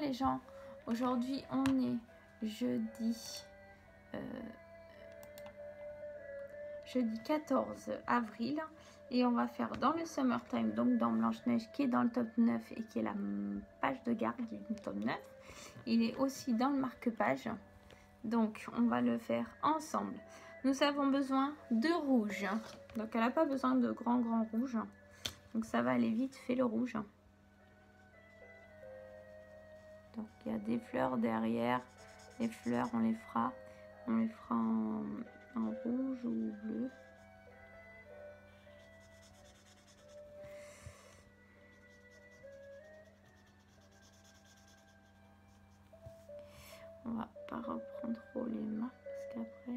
Les gens. Aujourd'hui, on est jeudi, euh, jeudi 14 avril et on va faire dans le Summertime, donc dans Blanche-Neige qui est dans le top 9 et qui est la page de garde du top 9. Il est aussi dans le marque-page. Donc, on va le faire ensemble. Nous avons besoin de rouge. Donc, elle n'a pas besoin de grand, grand rouge. Donc, ça va aller vite. Fait le rouge. Donc, il y a des fleurs derrière. Les fleurs, on les fera. On les fera en, en rouge ou bleu. On va pas reprendre trop les marques parce qu'après...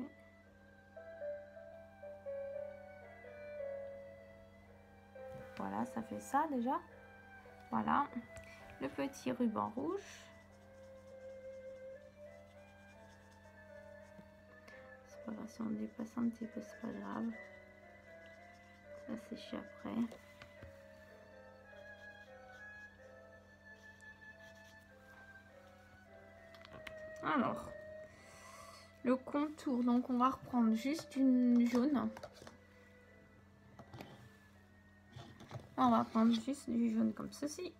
Voilà, ça fait ça déjà. Voilà. Le petit ruban rouge. Si on dépasse un petit peu, c'est pas grave. Ça sécher après. Alors, le contour, donc on va reprendre juste une jaune. On va prendre juste du jaune comme ceci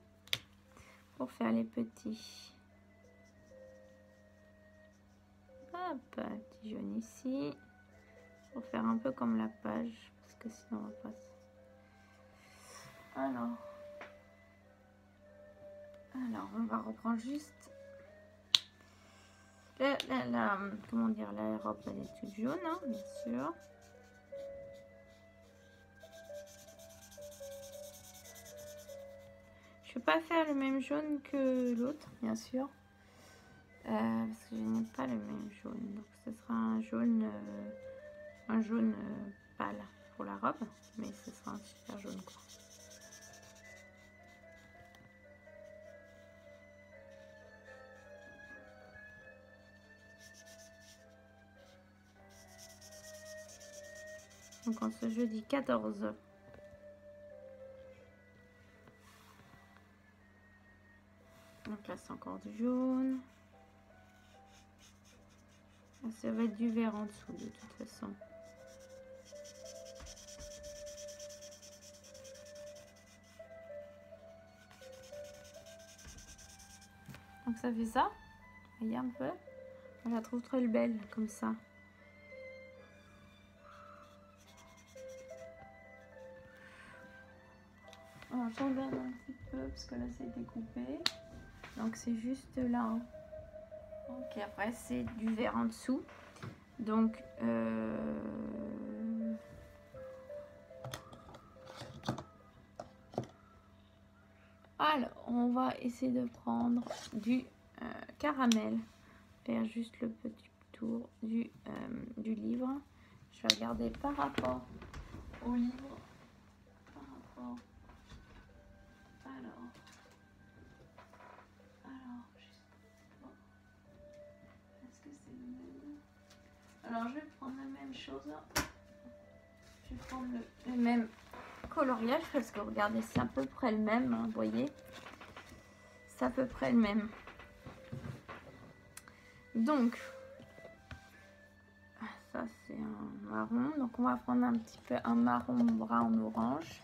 pour faire les petits. Hop, petit jaune ici pour faire un peu comme la page parce que sinon on va pas. Alors, alors on va reprendre juste la, comment dire, la robe elle est toute jaune, hein, bien sûr. Je vais pas faire le même jaune que l'autre, bien sûr. Euh, parce que je n'ai pas le même jaune. Donc ce sera un jaune, euh, un jaune euh, pâle pour la robe. Mais ce sera un super jaune quoi. Donc en ce jeudi 14. Donc là c'est encore du jaune. Ça va être du vert en dessous de toute façon. Donc ça fait ça. Voyez un peu. On la trouve très belle comme ça. on regarde un petit peu parce que là c'est découpé. Donc c'est juste là. Hein. Ok, après c'est du vert en dessous. Donc euh... alors on va essayer de prendre du euh, caramel. Faire juste le petit tour du, euh, du livre. Je vais regarder par rapport au livre. Par rapport Alors, je vais prendre la même chose. Je vais prendre le, même coloriage parce que regardez, c'est à peu près le même, hein, vous voyez. C'est à peu près le même. Donc, ça c'est un marron. Donc, on va prendre un petit peu un marron brun orange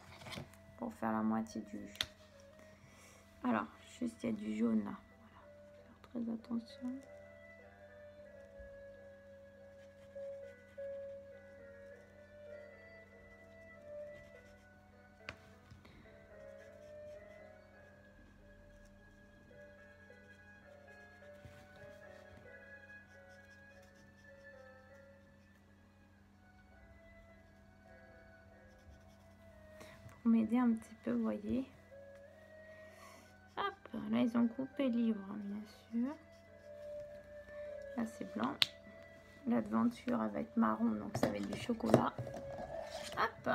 pour faire la moitié du alors, juste il y a du jaune là. Voilà, faire très attention. Un petit peu, vous voyez. Là, ils ont coupé le livre, hein, bien sûr. Là, c'est blanc. L'aventure avec marron, donc ça va être du chocolat. Hop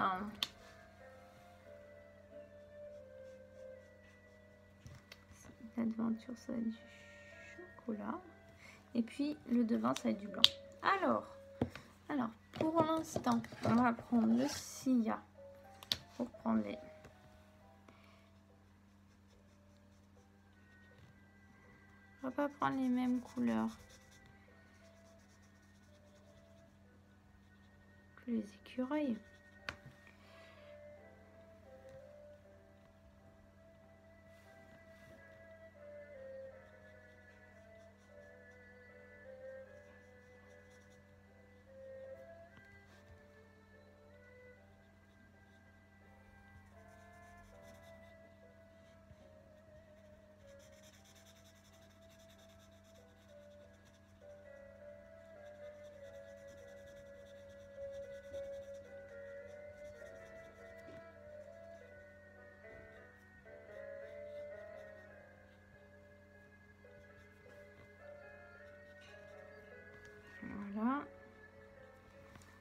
L'aventure, ça va être du chocolat. Et puis, le devant, ça va être du blanc. Alors, alors pour l'instant, on va prendre le SIA pour prendre les On va pas prendre les mêmes couleurs que les écureuils.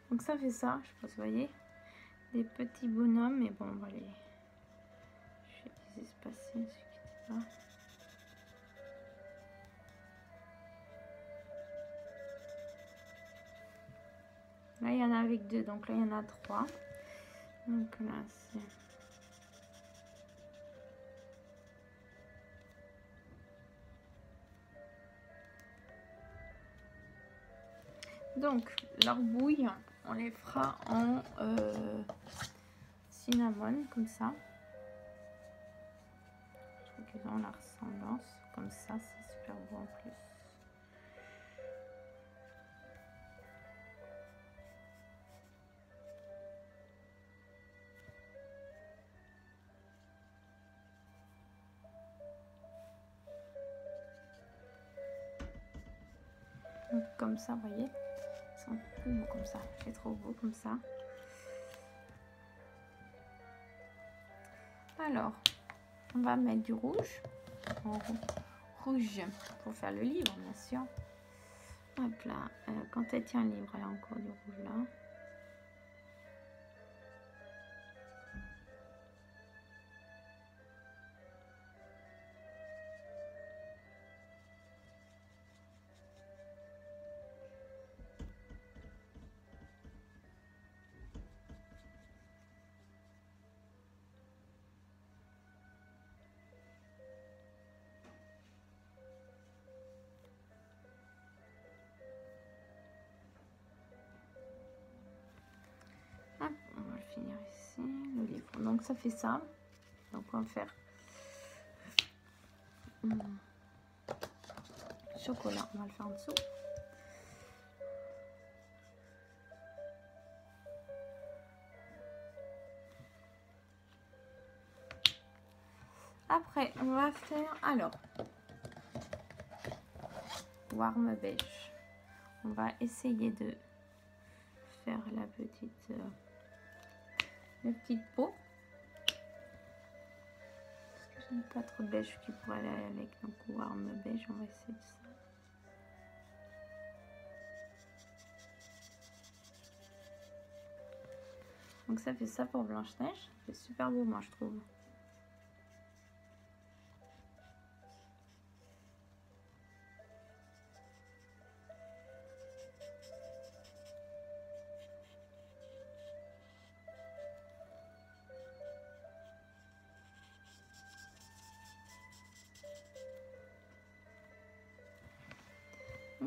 Donc ça fait ça, je si vous voyez. Des petits bonhommes, mais bon, on va les... Je vais les espacer, pas. Là, il y en a avec deux, donc là, il y en a trois. Donc là, c'est... Donc, leur bouille, on les fera en euh, cinnamon, comme ça. Je trouve qu'ils ont la ressemblance. Comme ça, c'est super beau en plus. comme ça, vous voyez comme ça. C'est trop beau comme ça. Alors, on va mettre du rouge. rouge pour faire le livre, bien sûr. Hop là. Euh, quand elle tient le livre, elle a encore du rouge là. Donc ça fait ça. Donc on va faire hmm, chocolat, on va le faire en dessous. Après, on va faire, alors, warm beige. On va essayer de faire la petite, euh, la petite peau trop beige qui pourrait aller avec, donc warm beige, on va essayer de ça. Donc ça fait ça pour Blanche-Neige, c'est super beau moi je trouve.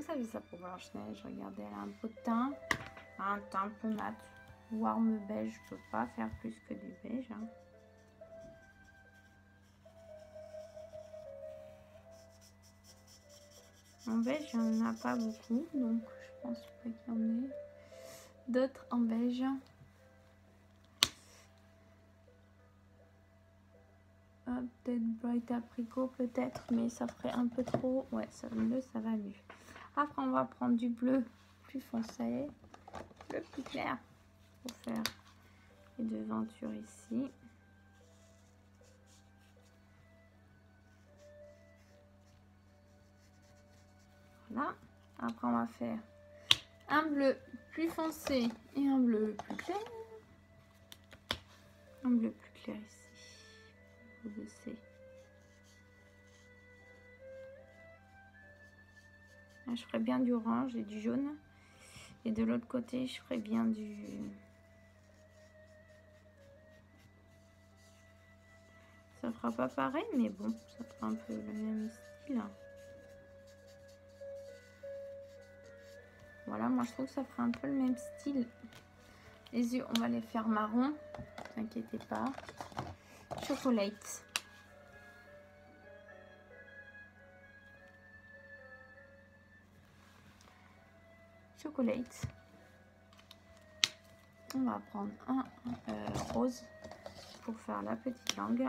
Ça fait ça pour Blanche-Neige. Regardez, elle a un de teint. Un teint mat. Warm beige, je peux pas faire plus que du beige. Hein. En beige, il n'y en a pas beaucoup. Donc, je pense pas qu'il y en ait d'autres en beige. peut-être bright apricot peut-être mais ça ferait un peu trop ouais ça mieux ça va mieux après, on va prendre du bleu plus foncé, le plus clair pour faire les devantures ici. Voilà. Après, on va faire un bleu plus foncé et un bleu plus clair. Un bleu plus clair ici. Vous savez. Je ferai bien du orange et du jaune. Et de l'autre côté, je ferai bien du... Ça fera pas pareil, mais bon, ça fera un peu le même style. Voilà, moi je trouve que ça fera un peu le même style. Les yeux, on va les faire marron. Ne pas. Chocolate. Chocolate. On va prendre un euh, rose pour faire la petite langue.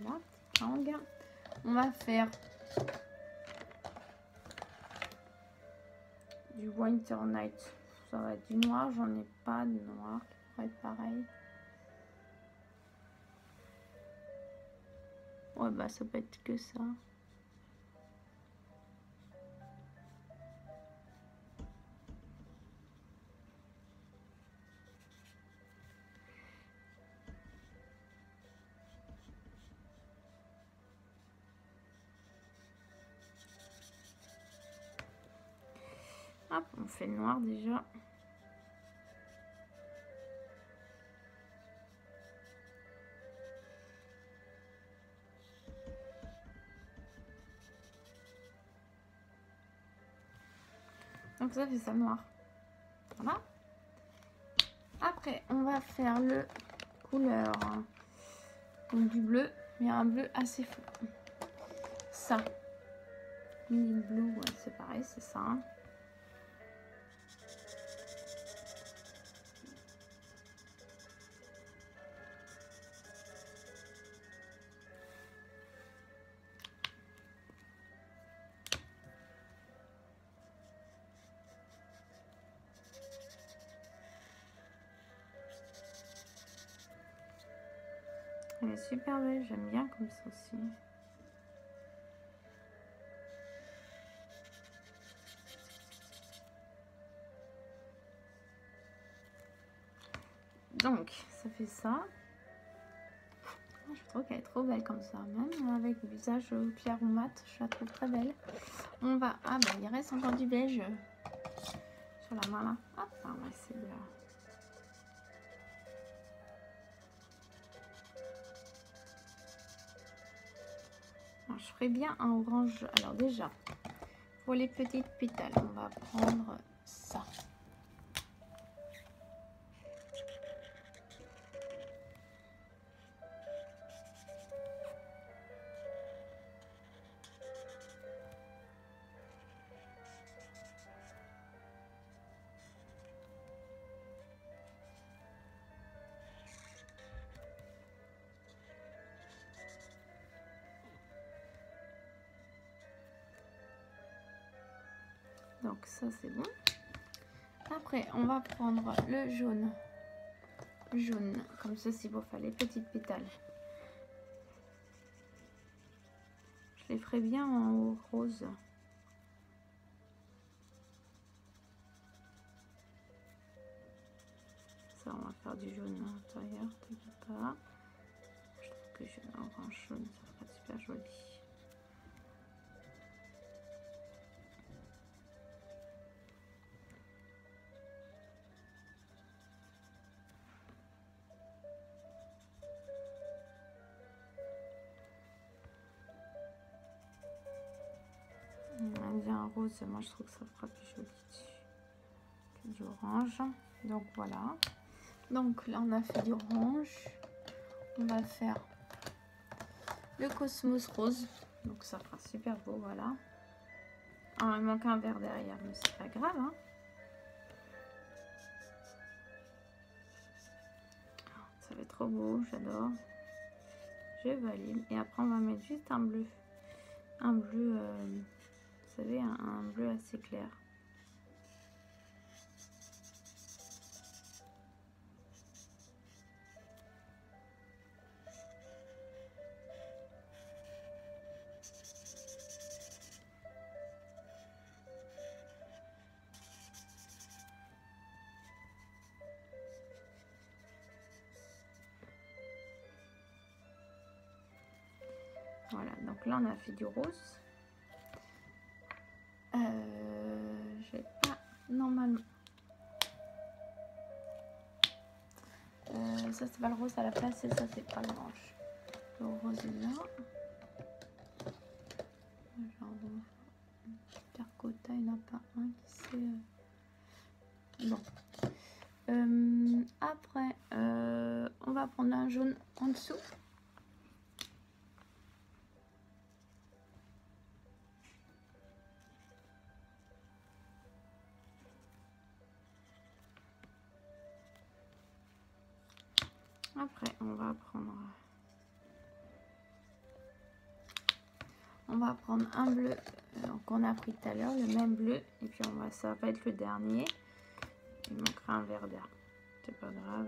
Voilà, petite langue. On va faire du Winter Night. Ça va être du noir, j'en ai pas de noir qui pourrait être pareil. Ouais, bah ça peut être que ça. Noir déjà. Donc ça fait ça noir. Voilà. Après, on va faire le couleur donc du bleu, mais un bleu assez fou. Ça. Mini bleu, c'est pareil, c'est ça. Hein. Elle est super belle, j'aime bien comme ça aussi. Donc, ça fait ça. Je trouve qu'elle est trop belle comme ça, même avec le visage clair ou mat, je la trouve très belle. On va... Ah bah il reste encore du beige sur la main là. Hop, on va essayer de je ferai bien un orange. Alors déjà, pour les petites pétales, on va prendre ça. Donc ça c'est bon. Après on va prendre le jaune. jaune comme ceci pour faire les petites pétales. Je les ferai bien en rose. Ça on va faire du jaune à l'intérieur, pas. Je trouve que jaune orange jaune rose, moi je trouve que ça fera plus joli que du orange. Donc voilà. Donc là on a fait du orange. On va faire le cosmos rose. Donc ça fera super beau, voilà. Ah, il manque un vert derrière, mais c'est pas grave. Hein. Ça va être trop beau, j'adore. Je valide. Et après on va mettre juste un bleu. Un bleu... Euh, savez, un, bleu assez clair. Voilà, donc là on a fait du rose. ça c'est pas le rose à la place et ça c'est pas le l'orange. Le rose est là. Genre Tercota, il n'y en a pas un qui sait. Euh. Bon. Euh, après, euh, on va prendre un jaune en dessous. Prendre... On va prendre un bleu euh, qu'on a pris tout à l'heure, le même bleu. Et puis, on va, ça va être le dernier. Il manquera un verre d'air. C'est pas grave.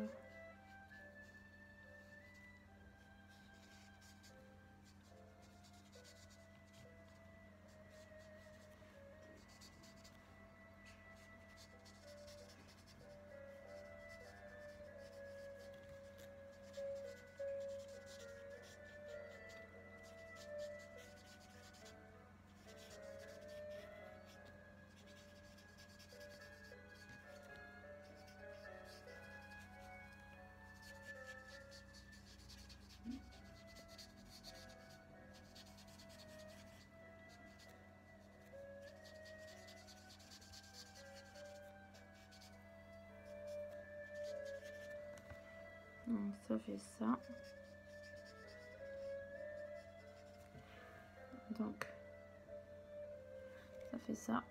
Donc ça fait ça. Donc ça fait ça.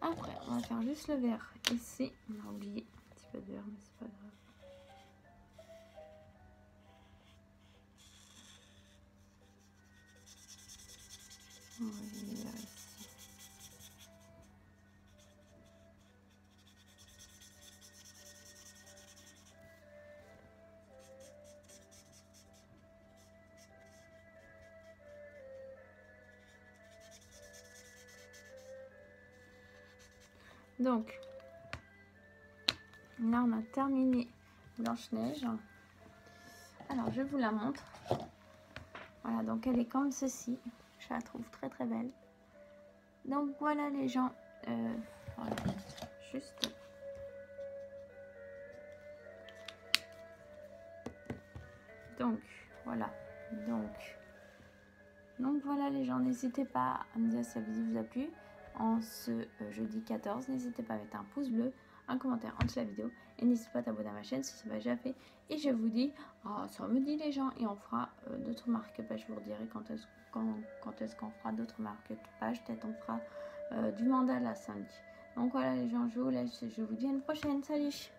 Après, on va faire juste le vert ici. On a oublié un petit peu de vert, mais c'est pas grave. Donc, là, on a terminé Blanche-Neige. Alors, je vous la montre. Voilà, donc elle est comme ceci. Je la trouve très très belle. Donc, voilà les gens. Euh, juste... Donc, voilà. Donc, donc voilà les gens, n'hésitez pas à me dire si la vidéo vous a plu en ce euh, jeudi 14. N'hésitez pas à mettre un pouce bleu, un commentaire en dessous de la vidéo. Et n'hésitez pas à t'abonner à ma chaîne si ce n'est pas déjà fait. Et je vous dis, oh, ça me dit les gens, et on fera euh, d'autres marque-pages. Je vous redirai quand est-ce quand, est qu'on fera d'autres marque-pages. Peut-être on fera euh, du mandala samedi. Donc voilà les gens, je vous laisse. Je vous dis à une prochaine. Salut